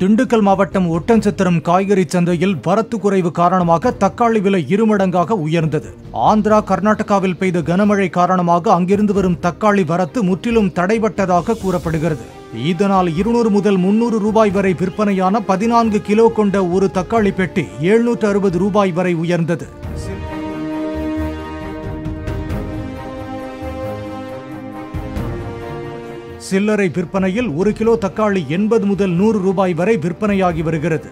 திண்டுக்கல் மாவட்டம் ஒட்டன்சத்திரம் காய்கறி சந்தையில் வரத்து குறைவு காரணமாக தக்காளி விலை இருமடங்காக உயர்ந்தது. ஆந்திரா கர்நாடகாவில் பெய்த கனமழை காரணமாக அங்கிருந்து வரும் தக்காளி வரத்து முற்றிலும் தடைபட்டதாக கூறப்படுகிறது. இதனால் இருநூறு முதல் முன்னூறு ரூபாய் வரை விற்பனையான பதினான்கு கிலோ கொண்ட ஒரு தக்காளி பெட்டி எழுநூற்று அறுபது ரூபாய் வரை உயர்ந்தது. சில்லறை விற்பனையில் ஒரு கிலோ தக்காளி எண்பது முதல் நூறு ரூபாய் வரை விற்பனையாகி வருகிறது.